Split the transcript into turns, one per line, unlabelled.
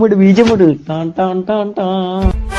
ബീജം വിട് tan tan tan tan